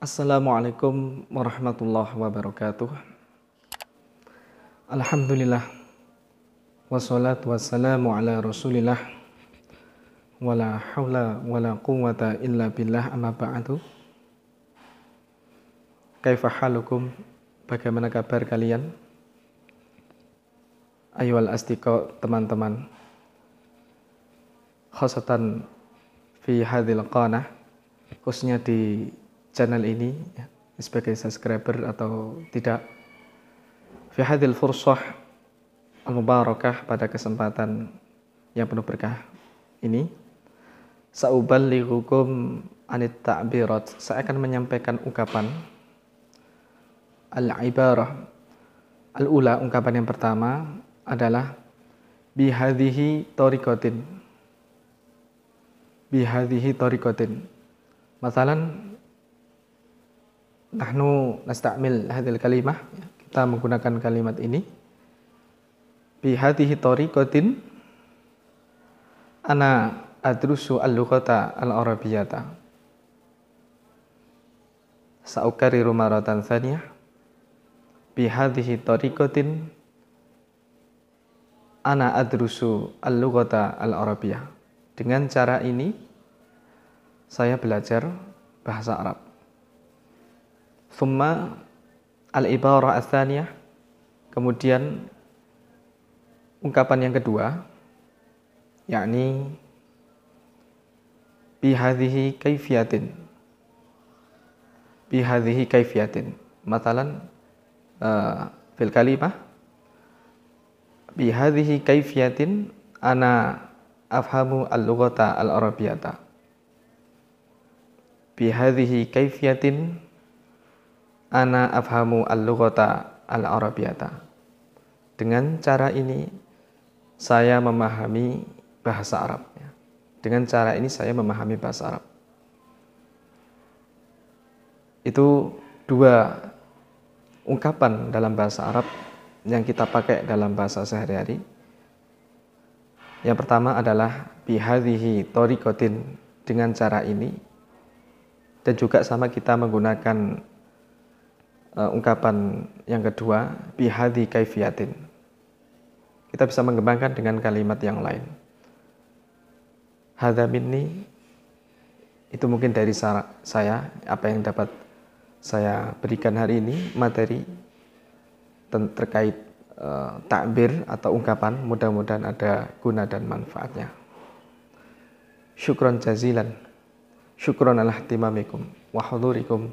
Assalamualaikum warahmatullahi wabarakatuh. Alhamdulillah. Wassalatu wassalamu ala rasulillah. Wala hawla wala quwata illa billah amma ba'du. Kaifa halukum? Bagaimana kabar kalian? Ayyuhal astiqa teman-teman. Khosatan fi hadhil qanah khususnya di channel ini ya, sebagai subscriber atau tidak fi hadhil fursah mubarakah pada kesempatan yang penuh berkah ini sauballighukum anit ta'birat. Saya akan menyampaikan ungkapan al ibarah al ula ungkapan yang pertama adalah bihadhihi tariqatin. Bihadhihi tariqatin. Masalan nahnu nasta'mil hadhil kalimah, kita menggunakan kalimat ini bihadhihi tariqatin ana adrusu al-lughata al-arabiyyata. Sa'ukariru maratan thaniyah bihadhihi tariqatin ana adrusu al-lughata al-arabiyyah dengan cara ini, saya belajar bahasa Arab. Thumma al-ibarah asaniyah, kemudian ungkapan yang kedua, yakni bihadhihi kaifiyatin. Bihadhihi kaifiyatin. Matalan, uh, fil kalimah, bihadhihi kaifiyatin ana afhamu al-lughata al-arabiyata bihadhihi kaifiyatin ana afhamu al-lughata al-arabiyata dengan cara ini saya memahami bahasa Arab dengan cara ini saya memahami bahasa Arab. Itu dua ungkapan dalam bahasa Arab yang kita pakai dalam bahasa sehari-hari. Yang pertama adalah bihadhihi torikotin dengan cara ini. Dan juga sama kita menggunakan uh, ungkapan yang kedua bihadhi kaifiyatin. Kita bisa mengembangkan dengan kalimat yang lain. Hadza minni itu mungkin dari saya apa yang dapat saya berikan hari ini materi terkait uh, takbir atau ungkapan mudah-mudahan ada guna dan manfaatnya syukron jazilan syukron ala timamikum wa hudurikum